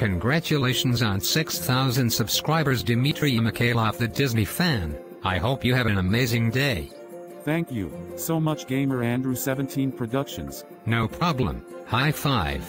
Congratulations on 6,000 subscribers Dimitriy Mykhaylov the Disney fan. I hope you have an amazing day. Thank you so much Gamer Andrew 17 Productions. No problem. High five.